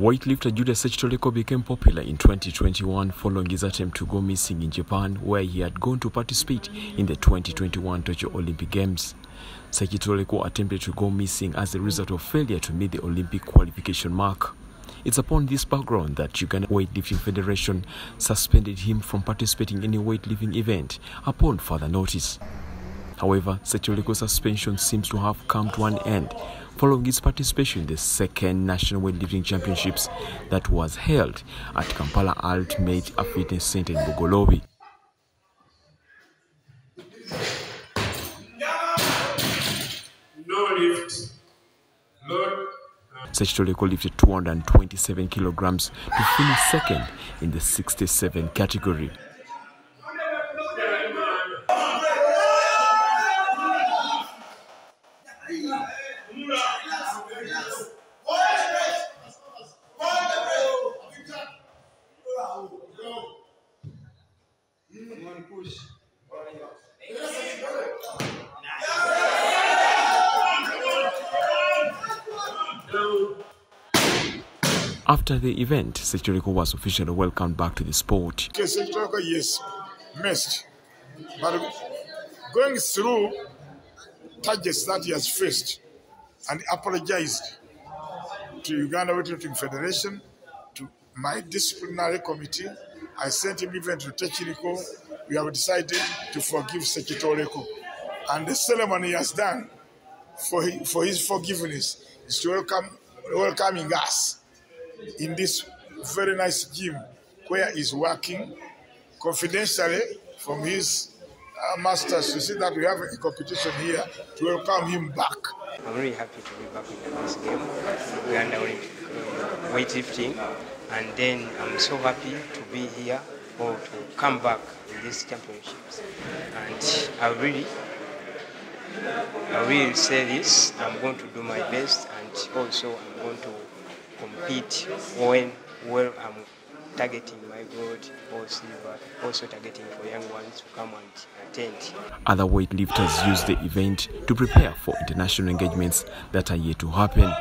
Weightlifter Judas Sechitoleko became popular in 2021 following his attempt to go missing in Japan, where he had gone to participate in the 2021 Tokyo Olympic Games. Sechitoleko attempted to go missing as a result of failure to meet the Olympic qualification mark. It's upon this background that Uganda Weightlifting Federation suspended him from participating in a weightlifting event upon further notice. However, Sechitoleko's suspension seems to have come to an end following his participation in the second National Weightlifting Championships that was held at Kampala Ultimate Fitness Center in Bugolobi. No Ssekitoleko lifted 227 kilograms to finish second in the 67 category. After the event, Ssekitoleko was officially welcomed back to the sport. Okay, Ssekitoleko, yes, missed. But going through targets that he has faced and apologized to Uganda Weightlifting Federation, to my disciplinary committee. I sent him even to Technical. We have decided to forgive Ssekitoleko. And the ceremony he has done for his, for his forgiveness is to welcome welcoming us in this very nice gym where he's working confidentially from his uh, masters to see that we have a competition here to welcome him back. I'm really happy to be back in this game, Uganda Olympic uh, weightlifting, and then I'm so happy to be here to come back in these championships. And I really, I really say this, I'm going to do my best, and also I'm going to compete when where I'm targeting my gold or silver, also targeting for young ones to come and attend. Other weightlifters use the event to prepare for international engagements that are yet to happen.